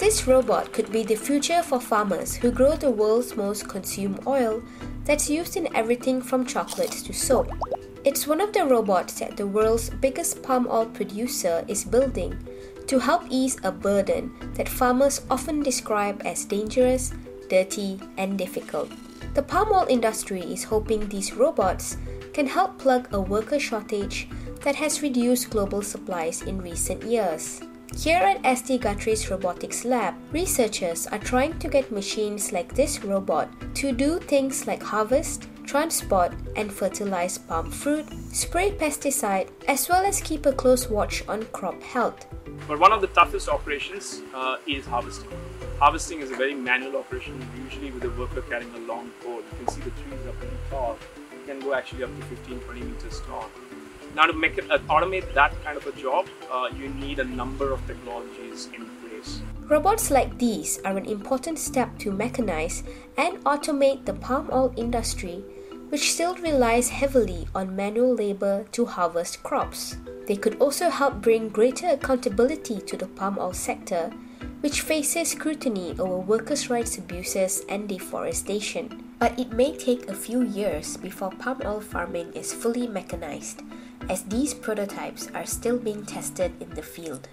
This robot could be the future for farmers who grow the world's most consumed oil that's used in everything from chocolates to soap. It's one of the robots that the world's biggest palm oil producer is building to help ease a burden that farmers often describe as dangerous, dirty, and difficult. The palm oil industry is hoping these robots can help plug a worker shortage that has reduced global supplies in recent years. Here at SD Guthrie's Robotics Lab, researchers are trying to get machines like this robot to do things like harvest, transport and fertilize palm fruit, spray pesticide, as well as keep a close watch on crop health. But one of the toughest operations uh, is harvesting. Harvesting is a very manual operation, usually with a worker carrying a long pole. You can see the trees are pretty tall. It can go actually up to 15, 20 meters tall. Now to make it uh, automate that kind of a job, uh, you need a number of technologies in place. Robots like these are an important step to mechanize and automate the palm oil industry, which still relies heavily on manual labor to harvest crops. They could also help bring greater accountability to the palm oil sector, which faces scrutiny over workers' rights abuses and deforestation. But it may take a few years before palm oil farming is fully mechanized, as these prototypes are still being tested in the field.